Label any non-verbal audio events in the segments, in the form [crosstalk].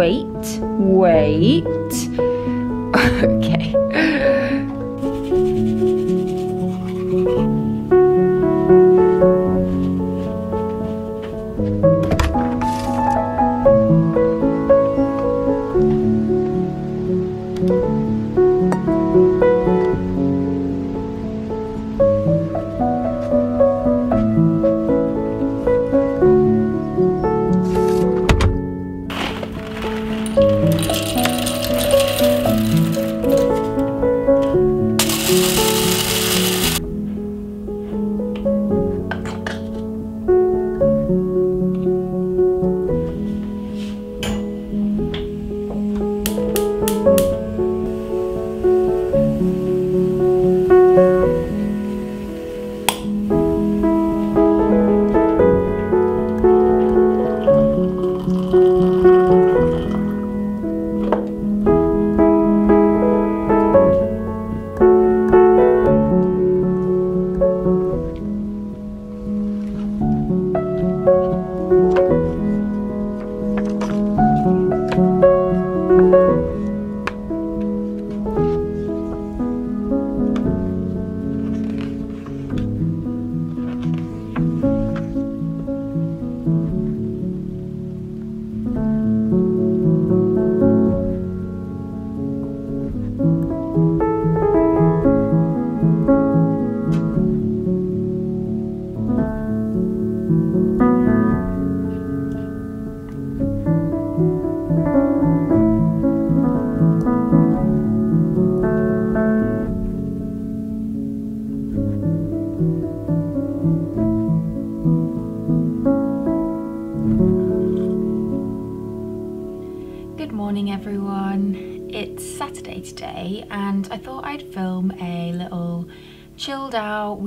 boy.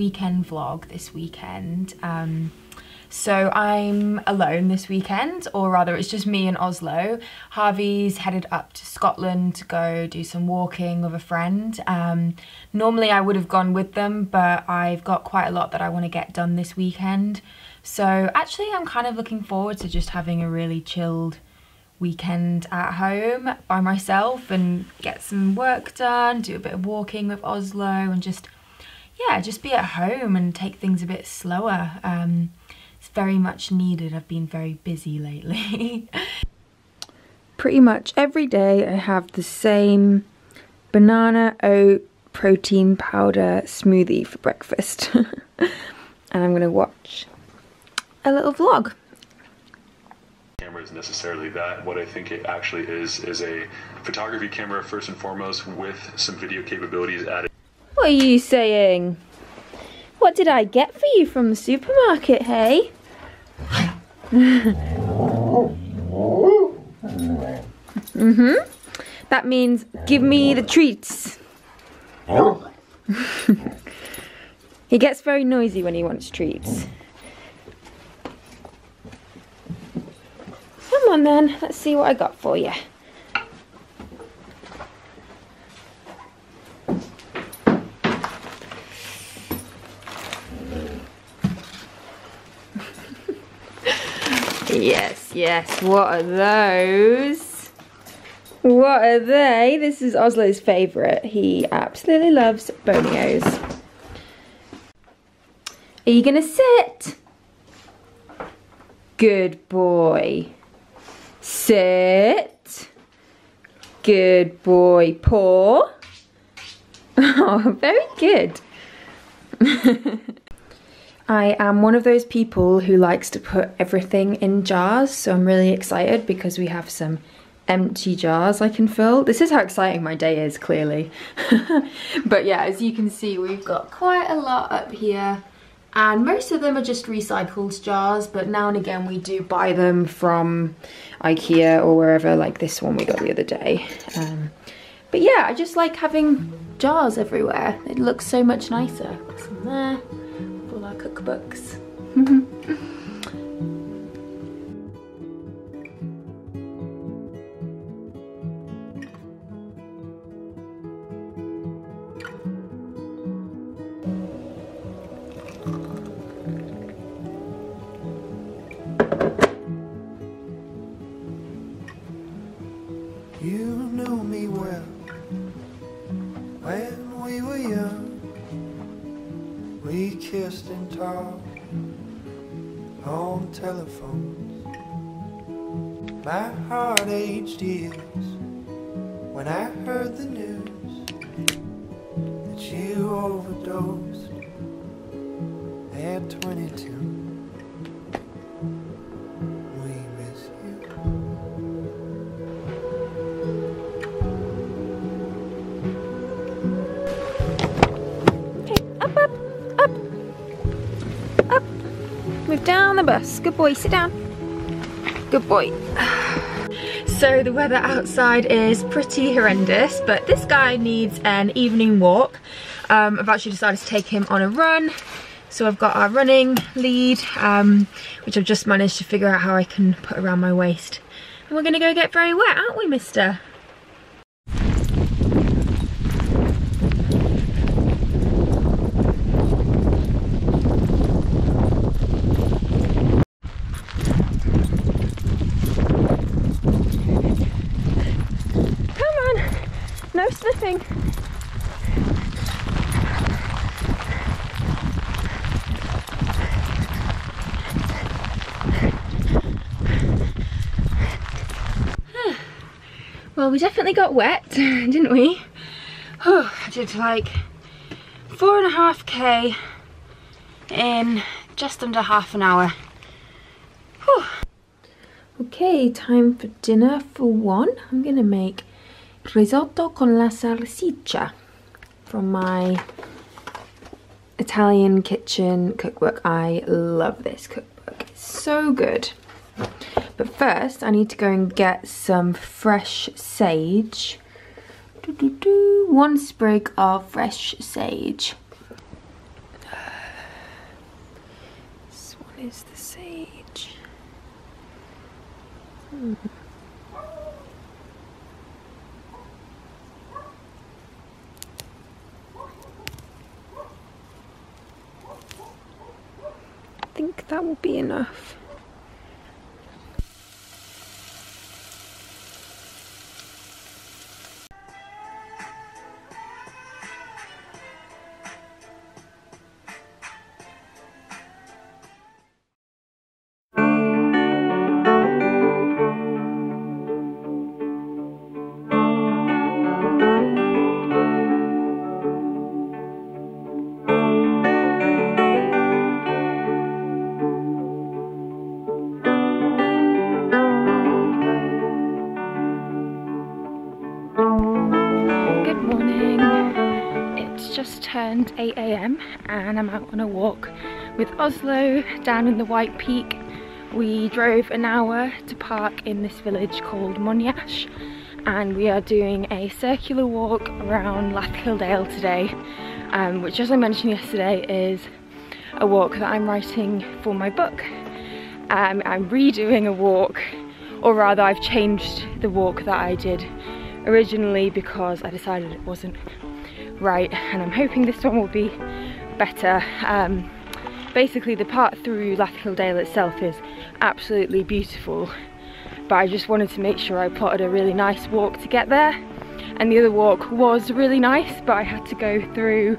Weekend vlog this weekend. Um, so I'm alone this weekend, or rather, it's just me and Oslo. Harvey's headed up to Scotland to go do some walking with a friend. Um, normally, I would have gone with them, but I've got quite a lot that I want to get done this weekend. So actually, I'm kind of looking forward to just having a really chilled weekend at home by myself and get some work done, do a bit of walking with Oslo and just, yeah, just be at home and take things a bit slower. Um, it's very much needed. I've been very busy lately. [laughs] Pretty much every day I have the same banana oat protein powder smoothie for breakfast. [laughs] and I'm going to watch a little vlog camera is necessarily that. What I think it actually is is a photography camera first and foremost with some video capabilities added. What are you saying? What did I get for you from the supermarket, hey? mm-hmm. That means give me the treats. [laughs] he gets very noisy when he wants treats. Come on then, let's see what I got for you. Yes, what are those? What are they? This is Oslo's favourite. He absolutely loves bonios. Are you gonna sit? Good boy. Sit. Good boy. Paw. [laughs] Oh, very good. [laughs] I am one of those people who likes to put everything in jars, so I'm really excited because we have some empty jars I can fill. This is how exciting my day is, clearly. [laughs] but yeah, as you can see, we've got quite a lot up here. And most of them are just recycled jars, but now and again we do buy them from Ikea or wherever, like this one we got the other day. Um, but yeah, I just like having jars everywhere. It looks so much nicer. Some there cookbooks. [laughs] My heart aged years when I heard the bus. Good boy, sit down. Good boy. So the weather outside is pretty horrendous, but this guy needs an evening walk. Um, I've actually decided to take him on a run. So I've got our running lead, um, which I've just managed to figure out how I can put around my waist. And we're gonna go get very wet, aren't we, mister? Come on, no sniffing. Well, we definitely got wet, [laughs] didn't we? Oh, I did like four and a half K in just under half an hour. Whew. Okay, time for dinner for one. I'm gonna make risotto con la salsiccia from my Italian kitchen cookbook. I love this cookbook. It's so good. But first, I need to go and get some fresh sage. One sprig of fresh sage. This one is the sage. Hmm. I think that will be enough. Just turned 8 a.m. and I'm out on a walk with Oslo down in the White Peak. We drove an hour to park in this village called Monyash and we are doing a circular walk around Lathkildale today, um, which as I mentioned yesterday is a walk that I'm writing for my book. Um, I'm redoing a walk, or rather I've changed the walk that I did originally because I decided it wasn't right and I'm hoping this one will be better. Um, basically the part through Lathkildale itself is absolutely beautiful but I just wanted to make sure I plotted a really nice walk to get there and the other walk was really nice but I had to go through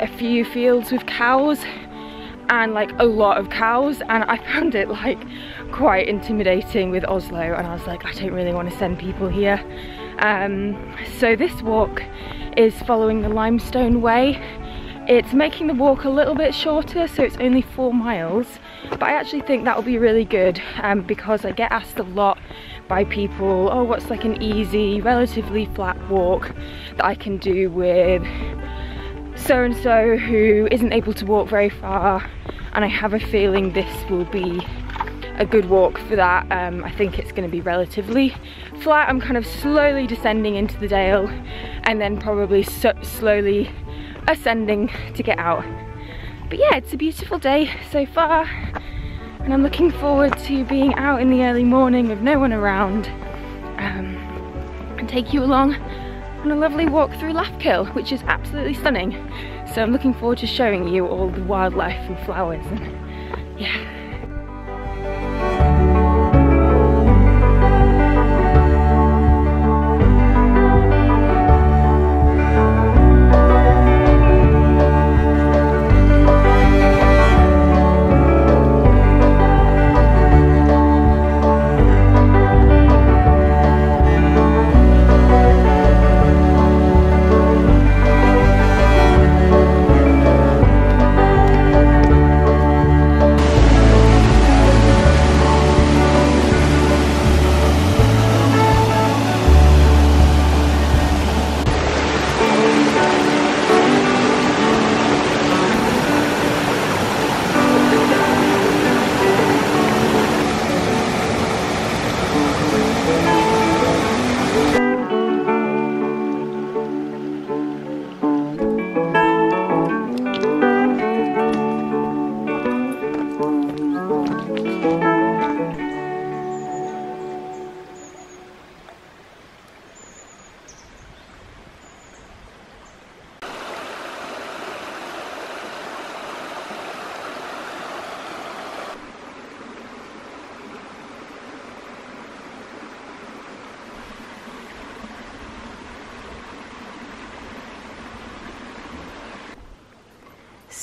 a few fields with cows and like a lot of cows and I [laughs] found it like quite intimidating with Oslo and I was like I don't really want to send people here um, so this walk is following the limestone way it's making the walk a little bit shorter so it's only four miles but I actually think that will be really good um, because I get asked a lot by people oh what's like an easy relatively flat walk that I can do with so and so who isn't able to walk very far and I have a feeling this will be a good walk for that. Um, I think it's going to be relatively flat. I'm kind of slowly descending into the dale and then probably so slowly ascending to get out. But yeah, it's a beautiful day so far and I'm looking forward to being out in the early morning with no one around um, and take you along on a lovely walk through Lathkill, which is absolutely stunning. So I'm looking forward to showing you all the wildlife and flowers and yeah.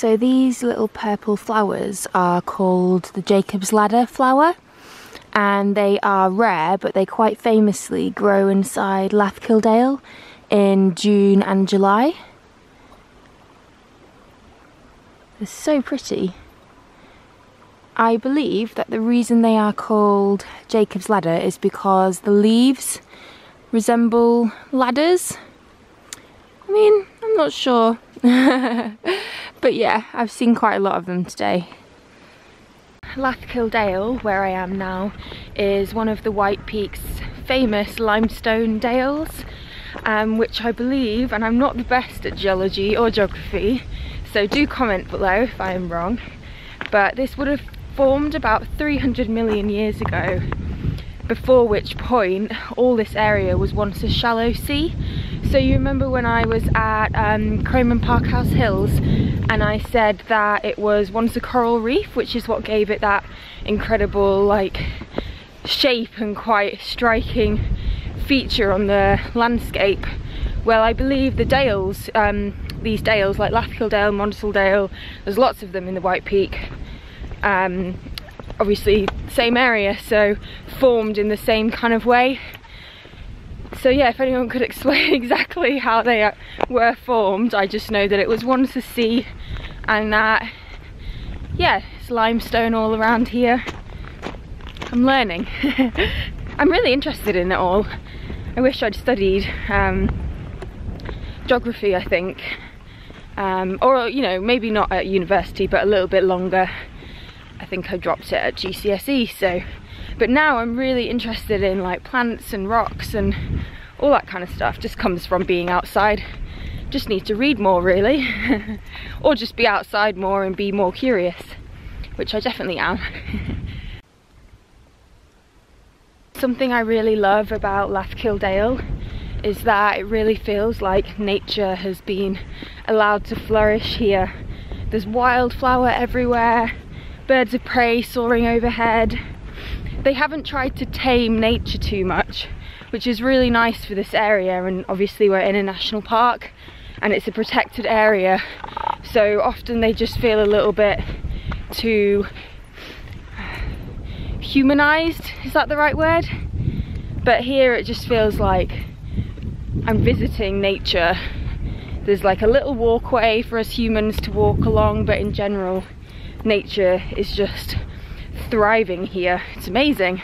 So these little purple flowers are called the Jacob's Ladder flower and they are rare but they quite famously grow inside Lathkildale in June and July. They're so pretty. I believe that the reason they are called Jacob's Ladder is because the leaves resemble ladders. I mean, I'm not sure. [laughs] but yeah, I've seen quite a lot of them today. Lathkildale, where I am now, is one of the White Peak's famous limestone dales, um, which I believe, and I'm not the best at geology or geography, so do comment below if I am wrong, but this would have formed about 300 million years ago, before which point all this area was once a shallow sea so you remember when I was at um, Chrome and Parkhouse Hills and I said that it was once a coral reef, which is what gave it that incredible like shape and quite striking feature on the landscape. Well, I believe the dales, um, these dales like Lathkill Dale, Monsal Dale, there's lots of them in the White Peak. Um, obviously same area, so formed in the same kind of way so yeah, if anyone could [laughs] explain exactly how they uh, were formed, I just know that it was once a sea and that, yeah, it's limestone all around here. I'm learning. [laughs] I'm really interested in it all. I wish I'd studied um, geography, I think. Um, or, you know, maybe not at university, but a little bit longer. I think I dropped it at GCSE, so but now I'm really interested in like plants and rocks and all that kind of stuff just comes from being outside. Just need to read more really [laughs] or just be outside more and be more curious which I definitely am. [laughs] Something I really love about Lathkildale is that it really feels like nature has been allowed to flourish here. There's wildflower everywhere birds of prey soaring overhead they haven't tried to tame nature too much, which is really nice for this area. And obviously we're in a national park and it's a protected area. So often they just feel a little bit too humanized, is that the right word? But here it just feels like I'm visiting nature. There's like a little walkway for us humans to walk along, but in general, nature is just thriving here. It's amazing,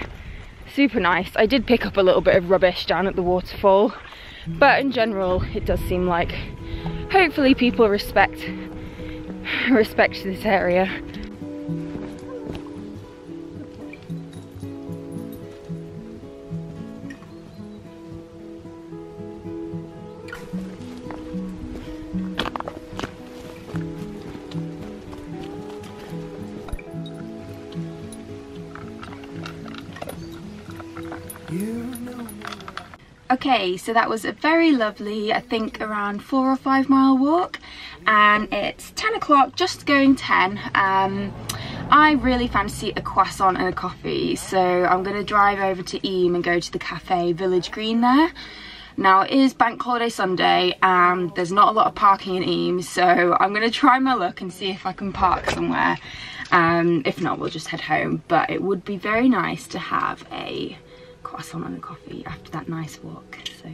super nice. I did pick up a little bit of rubbish down at the waterfall, but in general, it does seem like hopefully people respect [laughs] respect this area. Okay, so that was a very lovely, I think around four or five mile walk and it's 10 o'clock, just going 10. Um, I really fancy a croissant and a coffee, so I'm gonna drive over to Eyam and go to the cafe Village Green there. Now it is Bank Holiday Sunday and there's not a lot of parking in Eyam, so I'm gonna try my luck and see if I can park somewhere. Um, if not, we'll just head home, but it would be very nice to have a croissant and a coffee after that nice walk, so.